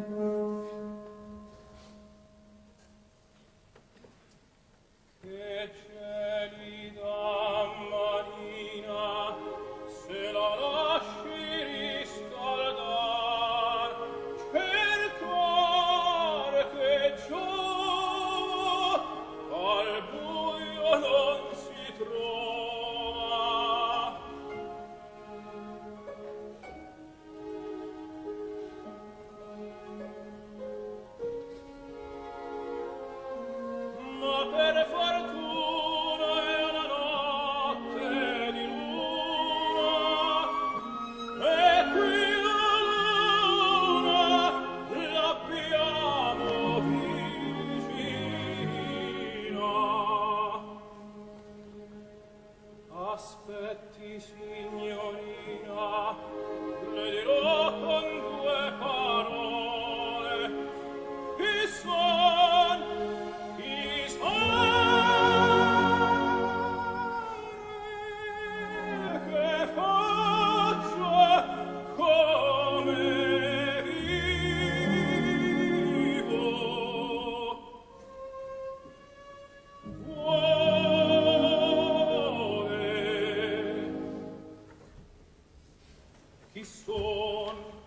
Mm-hmm. per Adi